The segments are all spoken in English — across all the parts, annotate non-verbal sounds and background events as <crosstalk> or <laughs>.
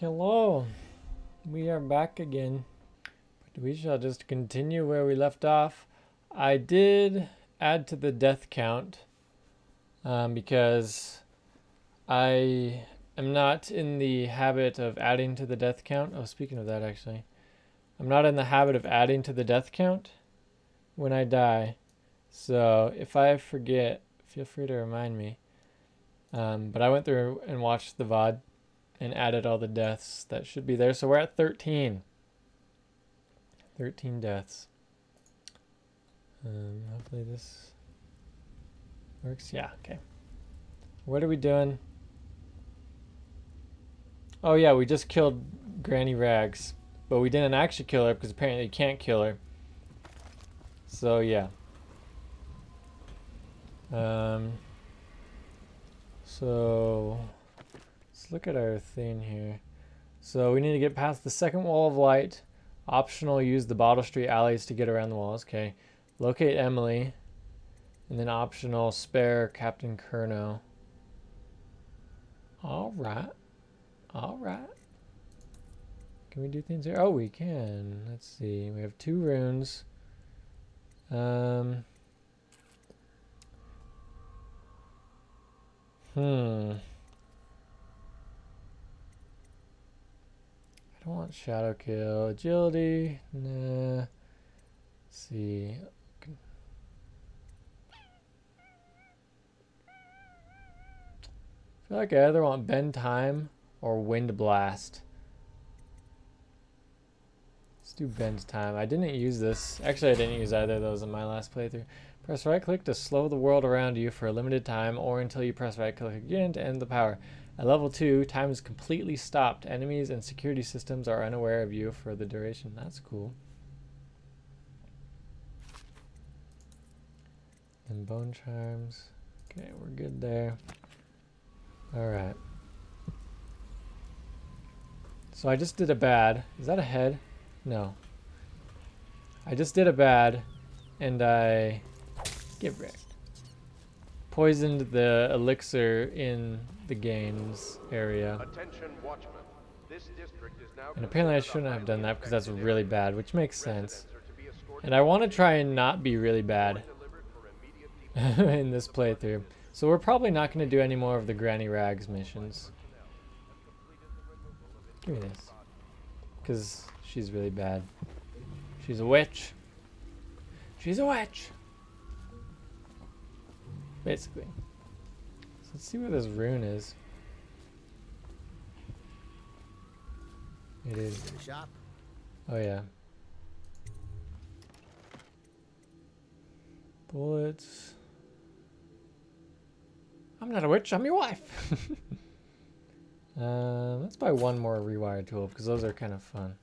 Hello, we are back again. But we shall just continue where we left off. I did add to the death count um, because I am not in the habit of adding to the death count. Oh, speaking of that, actually, I'm not in the habit of adding to the death count when I die. So if I forget, feel free to remind me. Um, but I went through and watched the VOD and added all the deaths that should be there. So we're at 13. 13 deaths. Um, hopefully this works. Yeah, okay. What are we doing? Oh yeah, we just killed Granny Rags. But we didn't actually kill her because apparently you can't kill her. So yeah. Um, so look at our thing here. So we need to get past the second wall of light. Optional, use the Bottle Street alleys to get around the walls. Okay. Locate Emily. And then optional, spare Captain Curnow. Alright. Alright. Can we do things here? Oh, we can. Let's see. We have two runes. Um... Hmm. I want shadow kill. Agility. Nah. Let's see. I feel like I either want bend time or wind blast. Let's do bend time. I didn't use this. Actually, I didn't use either of those in my last playthrough. Press right click to slow the world around you for a limited time or until you press right click again to end the power. At level 2, time is completely stopped. Enemies and security systems are unaware of you for the duration. That's cool. And bone charms. Okay, we're good there. Alright. So I just did a bad. Is that a head? No. I just did a bad and I Get wrecked. Poisoned the elixir in the games area. And apparently I shouldn't have done that because that's really bad, which makes sense. And I want to try and not be really bad <laughs> in this playthrough. So we're probably not going to do any more of the Granny Rags missions. Give me this. Because she's really bad. She's a witch. She's a witch. Basically. Let's see where this rune is. It is. Shop. Oh yeah. Bullets. I'm not a witch, I'm your wife. <laughs> uh, let's buy one more rewired tool because those are kind of fun.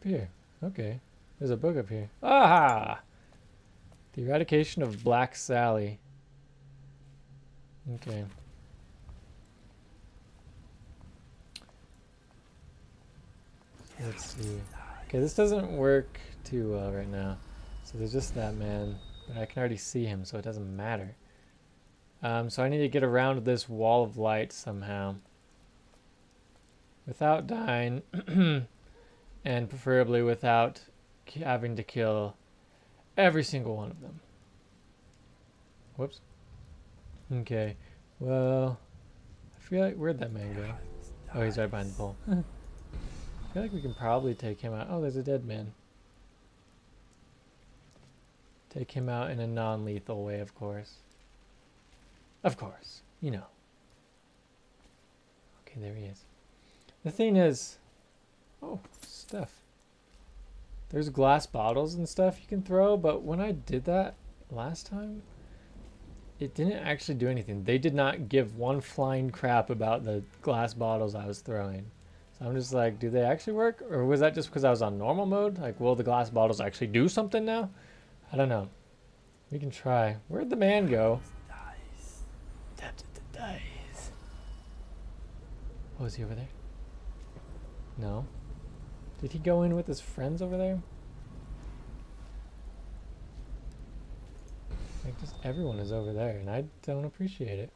Up here. Okay. There's a book up here. Aha! The Eradication of Black Sally. Okay. Let's see. Okay, this doesn't work too well right now. So there's just that man, but I can already see him, so it doesn't matter. Um, so I need to get around this wall of light somehow. Without dying. <clears throat> and preferably without having to kill every single one of them. Whoops. Okay, well, I feel like, where'd that man go? Oh, he's right behind the pole. <laughs> I feel like we can probably take him out. Oh, there's a dead man. Take him out in a non-lethal way, of course. Of course, you know. Okay, there he is. The thing is, stuff. There's glass bottles and stuff you can throw, but when I did that last time, it didn't actually do anything. They did not give one flying crap about the glass bottles I was throwing. So I'm just like, do they actually work? Or was that just because I was on normal mode? Like, will the glass bottles actually do something now? I don't know. We can try. Where'd the man go? Dice. Dice. Oh, is he over there? No. Did he go in with his friends over there? Like, just everyone is over there, and I don't appreciate it.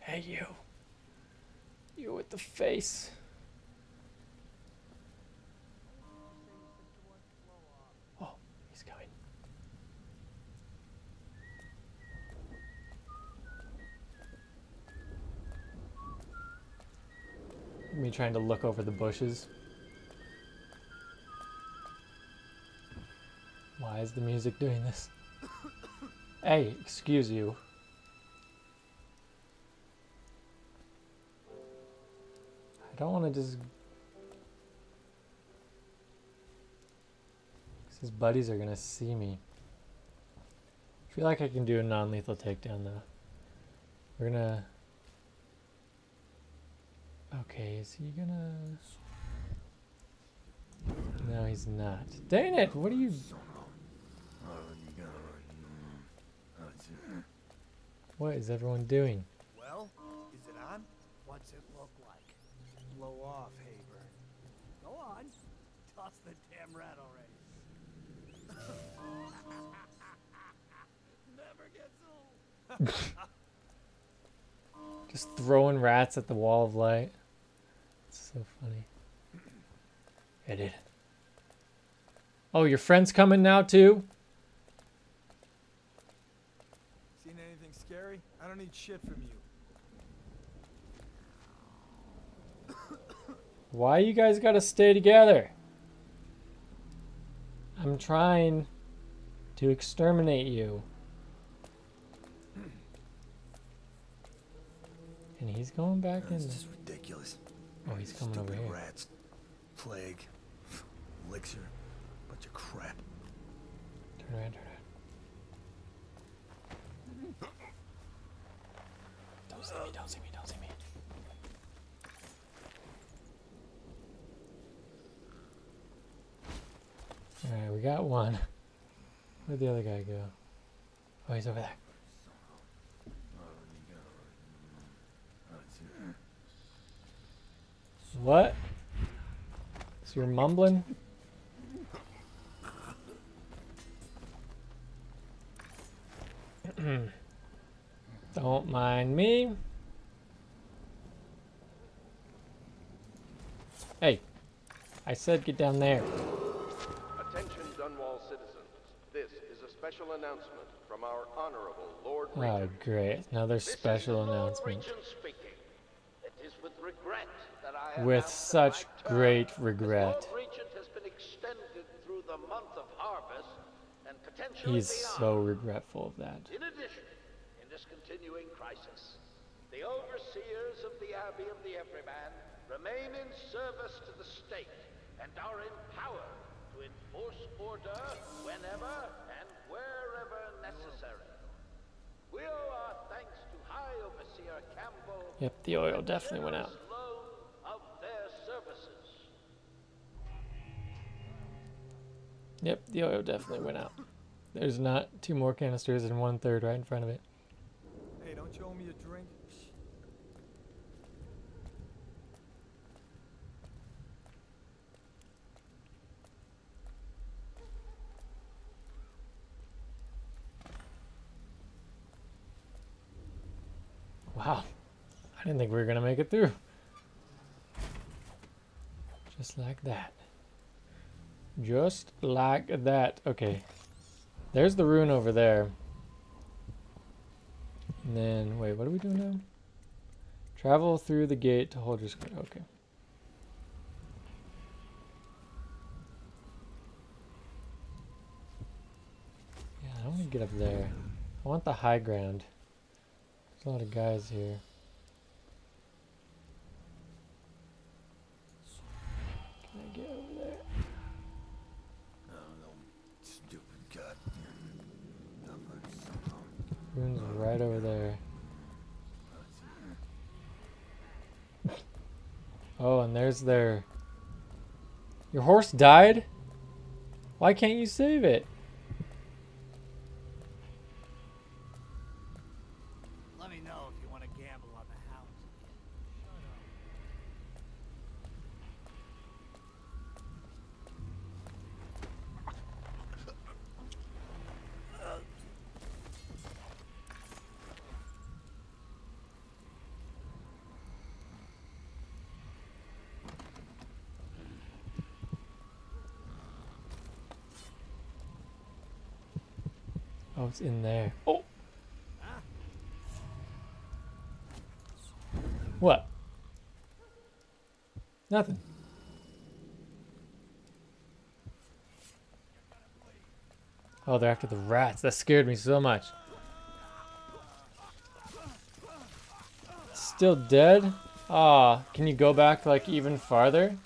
Hey, you. You with the face. Oh, he's coming. Me trying to look over the bushes. Why is the music doing this? Hey, excuse you. I don't want to just. his buddies are gonna see me. I feel like I can do a non lethal takedown though. We're gonna. Okay, is he gonna. No, he's not. Dang it! What are you. What is everyone doing? Well, is it on? What's it look like? Blow off, Haber. Go on. Toss the damn rat already. <laughs> Never gets old. <laughs> <laughs> Just throwing rats at the wall of light. It's so funny. I did. Oh, your friend's coming now too? Seen anything scary? I don't need shit from you. <coughs> Why you guys gotta stay together? I'm trying to exterminate you. And he's going back in. That's there. just ridiculous. Oh, he's coming over Stupid here. Rats, plague, <laughs> elixir, bunch of crap. Turn around, turn around. Don't see me, don't see me, don't see me. Alright, we got one. Where'd the other guy go? Oh, he's over there. What? So you're mumbling? <clears throat> Don't mind me. Hey, I said get down there. Attention Dunwall citizens. This is a special announcement from our honorable Lord Oh, great. Another This special announcement. Regent speaking. It is with regret With such great regret. Lord Regent has been extended through the month of harvest He's so regretful of that. In addition, in this continuing crisis, the overseers of the Abbey of the Everyman remain in service to the state and are empowered to enforce order whenever and wherever necessary. We owe our thanks to High Overseer Campbell Yep, the oil definitely went out. generous loan of their services. Yep, the oil definitely went out. There's not two more canisters and one third right in front of it. Hey, don't you owe me a drink? Wow. I didn't think we were going to make it through. Just like that. Just like that. Okay. There's the rune over there. And then, wait, what are we doing now? Travel through the gate to Holger Square. Okay. Yeah, I don't want to get up there. I want the high ground. There's a lot of guys here. right over there. Oh, and there's their... Your horse died? Why can't you save it? Oh, it's in there. Oh! What? Nothing. Oh, they're after the rats. That scared me so much. Still dead? Ah, can you go back like even farther?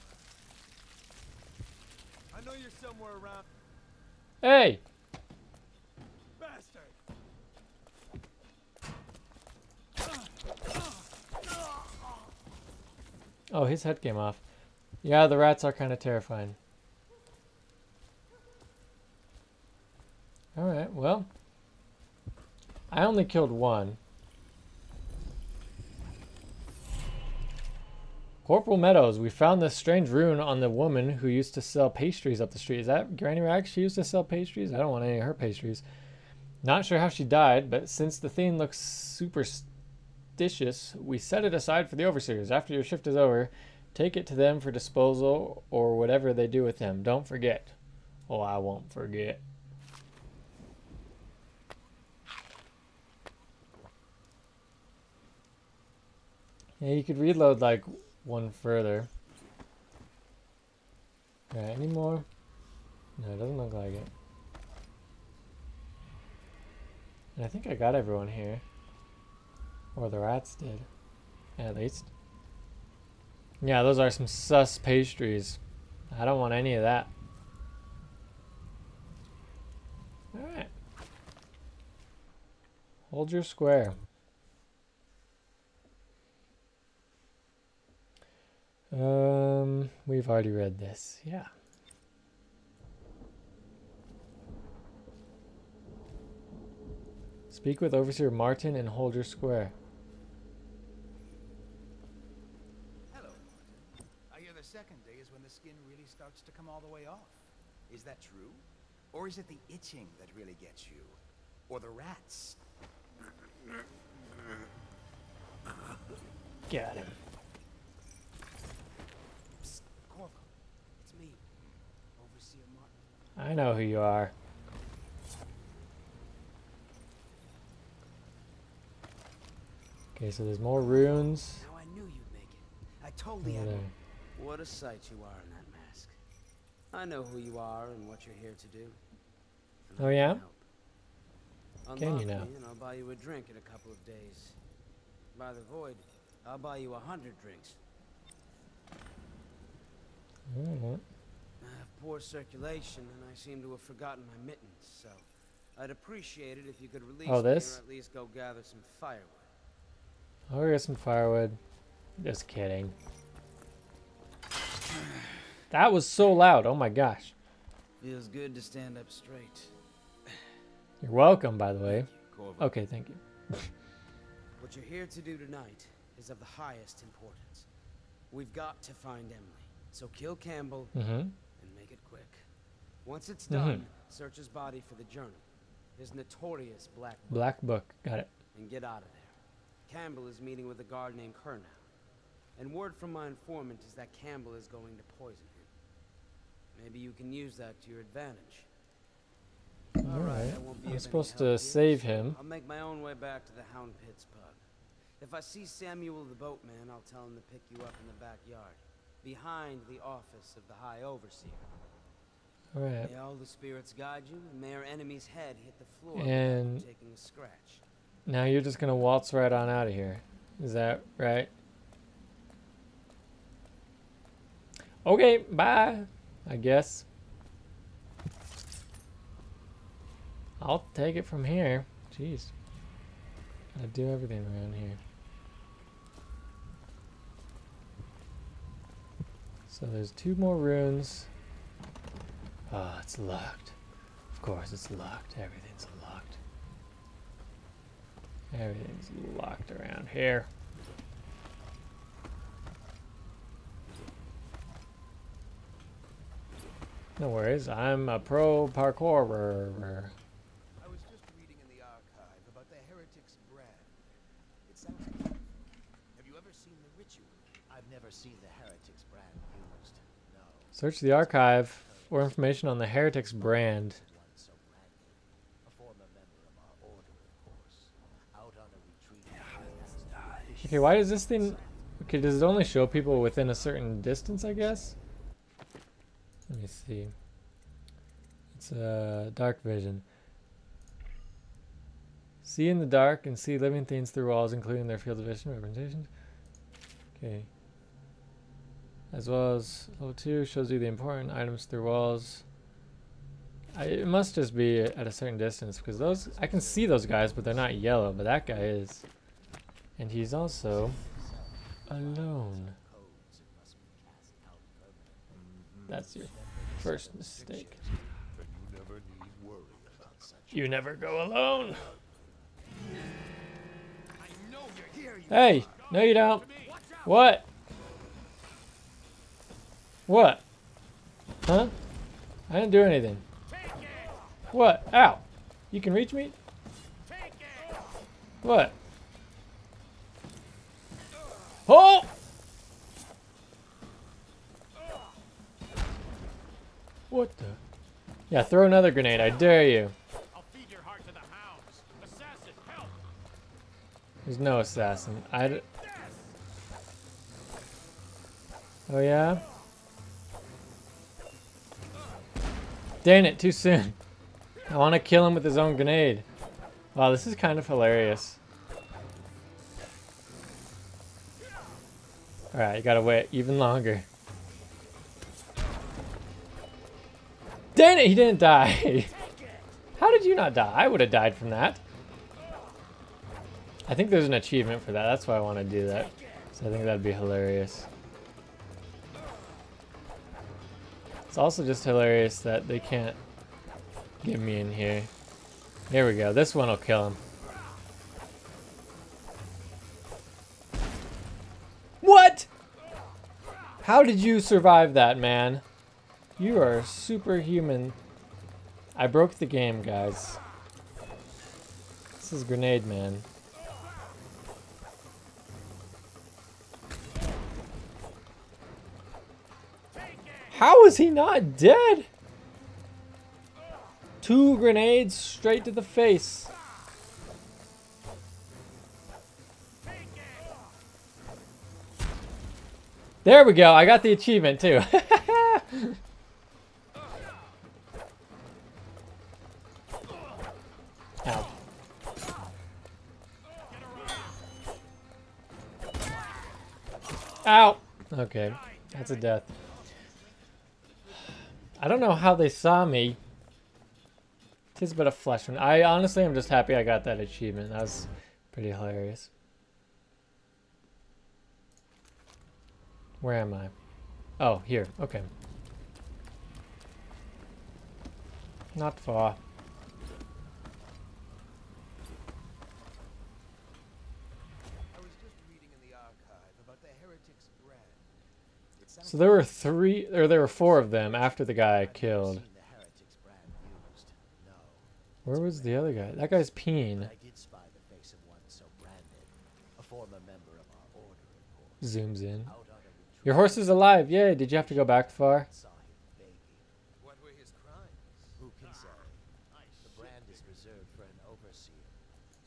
I know you're somewhere around, Hey! bastard. Oh, his head came off. Yeah, the rats are kind of terrifying. Alright, well. I only killed one. Corporal Meadows, we found this strange rune on the woman who used to sell pastries up the street. Is that Granny Rags? She used to sell pastries? I don't want any of her pastries. Not sure how she died, but since the thing looks superstitious, we set it aside for the overseers. After your shift is over, take it to them for disposal or whatever they do with them. Don't forget. Oh, I won't forget. Yeah, you could reload like one further. Alright, any more? No, it doesn't look like it. And I think I got everyone here. Or the rats did. At least. Yeah, those are some sus pastries. I don't want any of that. Alright. Holger Square. Um, we've already read this. Yeah. Speak with Overseer Martin and Holger Square. Hello, Martin. I hear the second day is when the skin really starts to come all the way off. Is that true? Or is it the itching that really gets you? Or the rats? Got him. Psst, Corvo. It's me, Overseer Martin. I know who you are. Okay, so there's more runes. Now I knew you'd make it. I totally over had. What a sight you are in that mask. I know who you are and what you're here to do. Oh, yeah? help. Can you Unlock now? me And I'll buy you a drink in a couple of days. By the void, I'll buy you a hundred drinks. Alright. I have poor circulation, and I seem to have forgotten my mittens, so I'd appreciate it if you could release Oh, me this? or at least go gather some firewood. I'll get some firewood. Just kidding. <sighs> That was so loud. Oh my gosh. Feels good to stand up straight. You're welcome, by the way. Corvo. Okay, thank you. <laughs> What you're here to do tonight is of the highest importance. We've got to find Emily. So kill Campbell Mm-hmm. and make it quick. Once it's done, search his body for the journal, his notorious black book, Black book. Got it. and get out of there. Campbell is meeting with a guard named Curnow. And word from my informant is that Campbell is going to poison him. Maybe you can use that to your advantage. Alright. I won't be I'm supposed to save him. I'll make my own way back to the Hound Pits pub. If I see Samuel the boatman, I'll tell him to pick you up in the backyard, behind the office of the High Overseer. Alright. May all the spirits guide you, and may our enemy's head hit the floor And- taking a scratch. Now you're just gonna waltz right on out of here. Is that right? Okay, bye. I guess. I'll take it from here. Jeez. I do everything around here. So there's two more runes. Ah, it's locked. Of course, it's locked. Everything's locked. Everything's locked around here. No worries, I'm a pro parkourer. I was just reading in the archive about the Heretic's brand. It sounds like... Have you ever seen the ritual? I've never seen the Heretics brand used. No. Search the archive for information on the Heretics brand. One so branded. A former member of our order, of course. Out on a retreat. Okay, why does this thing... Okay, does it only show people within a certain distance, I guess? Let me see. It's uh, dark vision. See in the dark and see living things through walls, including their field of vision representations. Okay. As well as level 2 shows you the important items through walls. I, it must just be at a certain distance because those I can see those guys, but they're not yellow. But that guy is, and he's also alone. That's your first mistake. You never need worry about such. You never go alone. I know you're here, you... Hey, no you don't. What? What? Huh? I didn't do anything. What? Ow. You can reach me? What? Oh! What the? Yeah, throw another grenade. I dare you. I'll feed your heart to the hounds. Assassin, help! There's no assassin. I. D- oh yeah. Dang it! Too soon. I want to kill him with his own grenade. Wow, this is kind of hilarious. Alright, you gotta wait even longer. Dang it, he didn't die. <laughs> How did you not die? I would have died from that. I think there's an achievement for that. That's why I want to do that. So I think that'd be hilarious. It's also just hilarious that they can't get me in here. Here we go. This one will kill him. What? How did you survive that, man? You are superhuman. I broke the game, guys. This is Grenade Man. How is he not dead? Two grenades straight to the face. There we go. I got the achievement too. <laughs> Okay. That's a death. I don't know how they saw me. Tis but a flesh one. I honestly am just happy I got that achievement. That was pretty hilarious. Where am I? Oh, here. Okay. Not far. I was just reading in the archive about the Heretic's brand. It sounds So there were three, or there were four of them after the guy I killed. seen the Heretics brand used. No. Where was the other guy? That guy's peeing. But I did spy the face of one so branded. A former member of our order, of course. Zooms in. Out on a retreat. Your horse is alive. Yay. Did you have to go back far? Saw him begging. What were his crimes? Who can say? The brand is reserved for an overseer,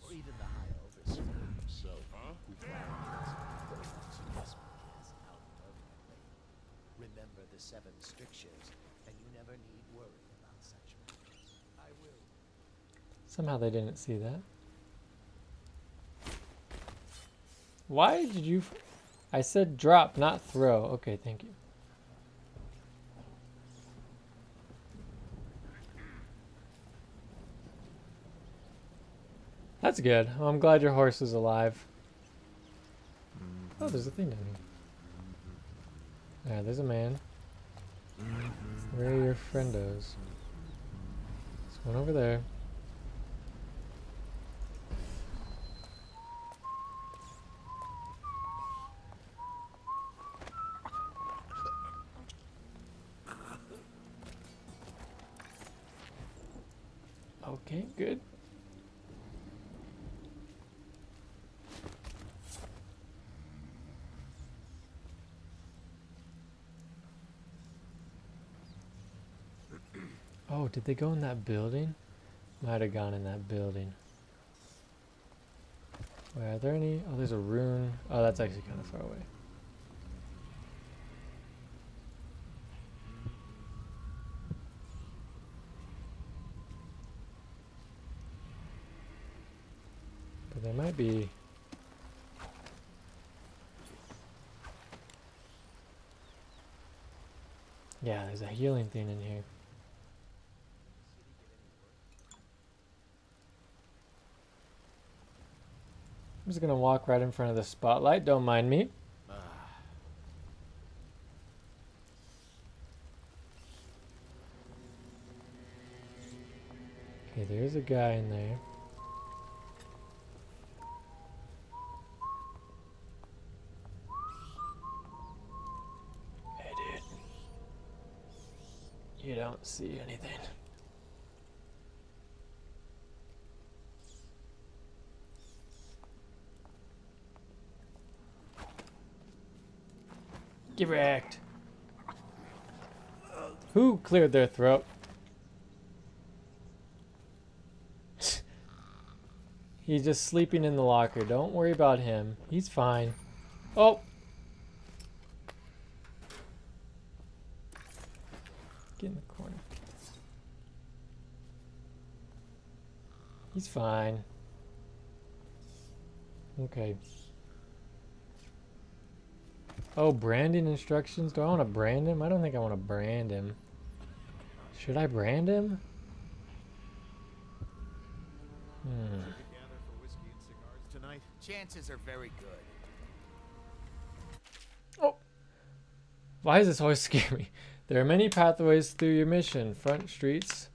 or even the high overseer himself, who plans for one's investment cast out permanently. Remember the seven strictures, and you never need worry about such matters. I will. Somehow they didn't see that. Why did you... I said drop, not throw. Okay, thank you. That's good. Well, I'm glad your horse is alive. Oh, there's a thing down here. Yeah, there's a man. Where are your friendos? There's one over there. Okay, good. Oh, did they go in that building? Might have gone in that building. Wait, are there any? Oh, there's a rune. Oh, that's actually kind of far away. But there might be. Yeah, there's a healing thing in here. I'm just gonna walk right in front of the spotlight. Don't mind me. Okay, there's a guy in there. Hey, dude. You don't see anything. Get wrecked. Who cleared their throat? He's just sleeping in the locker. Don't worry about him. He's fine. Oh! Get in the corner. He's fine. Okay. Oh, branding instructions. Do I want to brand him? I don't think I want to brand him. Should I brand him? Hmm. Gather for whiskey and cigars tonight. Chances are very good. Oh! Why does this always <laughs> scare me? There are many pathways through your mission. Front streets,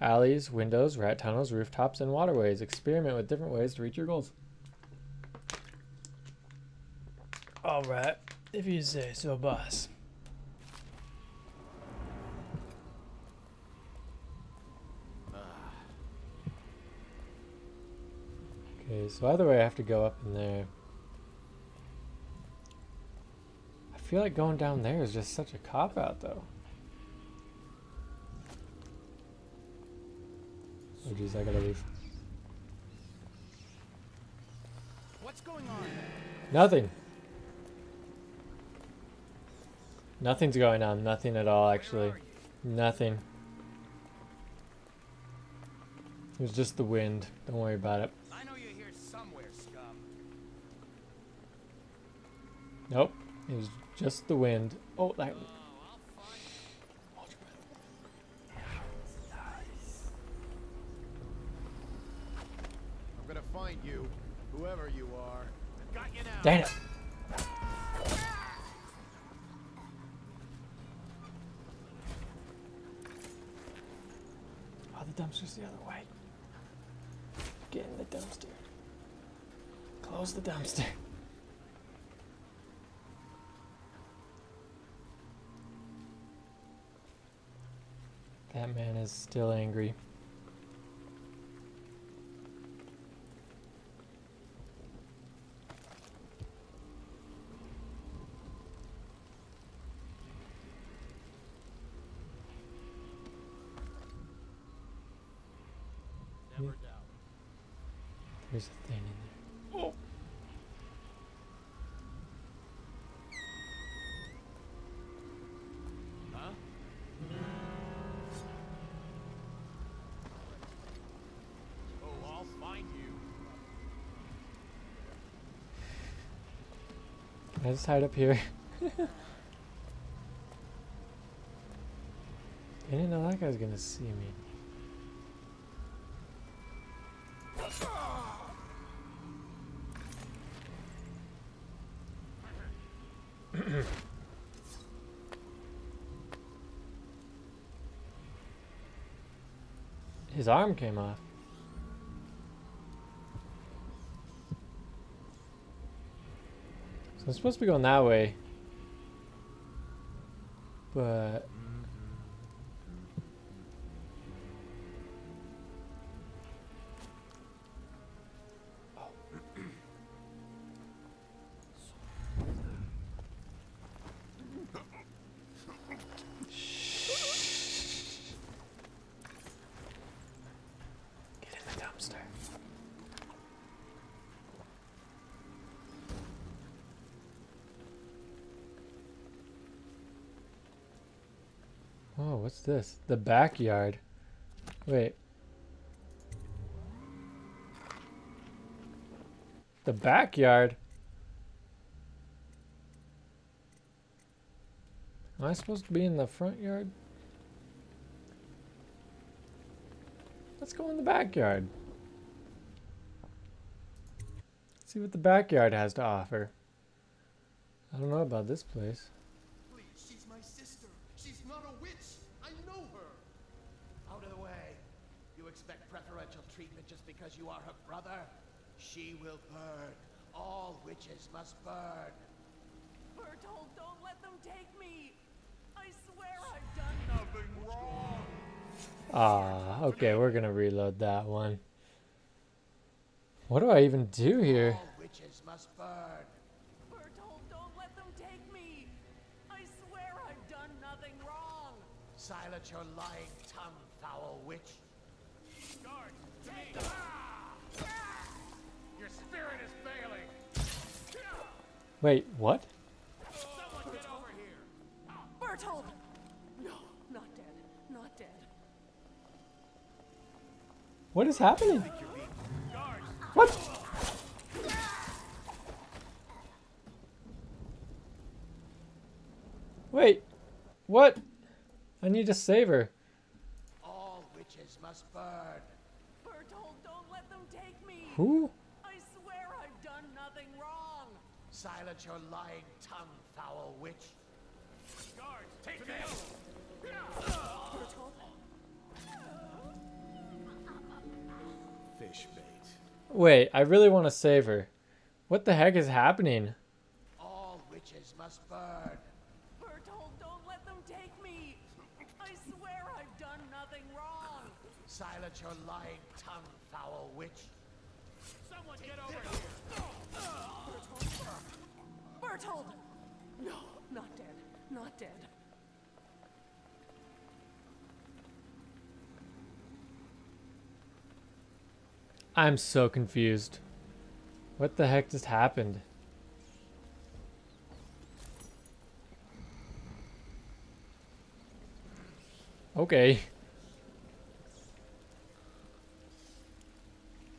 alleys, windows, rat tunnels, rooftops, and waterways. Experiment with different ways to reach your goals. Alright, if you say so, boss. Okay, so either way I have to go up in there. I feel like going down there is just such a cop out though. Oh jeez, I gotta leave. What's going on? Nothing. Nothing's going on. Nothing at all, actually. Where are you? Nothing. It was just the wind. Don't worry about it. I know you're here somewhere, scum. Nope. It was just the wind. Oh, that. Oh, I'm gonna find you, whoever you are. Got you now. Dang it. Dumpster's the other way. Get in the dumpster. Close the dumpster. That man is still angry. I just hide up here. <laughs> I didn't know that guy's gonna see me. <clears throat> His arm came off. I'm supposed to be going that way. But what's this? The backyard. Wait. The backyard? Am I supposed to be in the front yard? Let's go in the backyard. See what the backyard has to offer. I don't know about this place. Preferential treatment just because you are her brother? She will burn. All witches must burn. Bertold, don't let them take me. I swear I've done nothing wrong. Ah, okay, we're gonna reload that one. What do I even do here? All witches must burn. Bertold, don't let them take me. I swear I've done nothing wrong. Silence your lying tongue, foul witch. Guards, to me. Your spirit is failing. Wait, what? Someone get over here. Bertold! No, not dead. Not dead. What is happening? What? Wait, what? I need to save her. All witches must burn. Bertold, don't let them take me. Who? I swear I've done nothing wrong. Silence your lying tongue, foul witch. guards, take me Fish bait. Wait, I really want to save her. What the heck is happening? All witches must burn. Bertold, don't let them take me. I swear I've done nothing wrong. Silence your lying tongue, foul witch. Someone get over here. Bertold! No, not dead. Not dead. I'm so confused. What the heck just happened? Okay.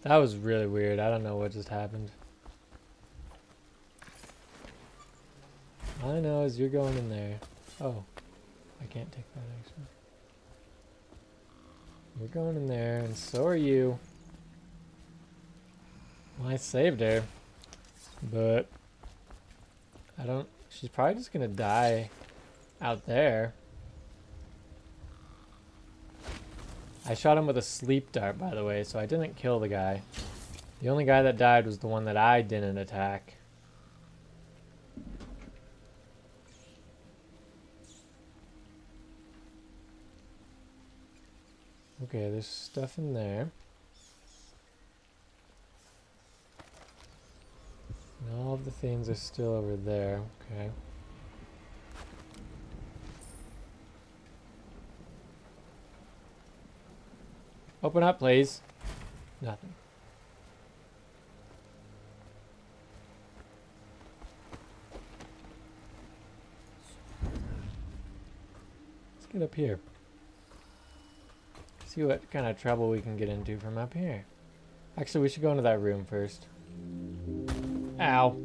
That was really weird. I don't know what just happened. I know is you're going in there. Oh, I can't take that actually. You're going in there, and so are you. Well, I saved her, but I don't. She's probably just gonna die out there. I shot him with a sleep dart, by the way, so I didn't kill the guy. The only guy that died was the one that I didn't attack. Okay, there's stuff in there. And all of the things are still over there. Okay. Open up, please. Nothing. Let's get up here. See what kind of trouble we can get into from up here. Actually, we should go into that room first. Ow.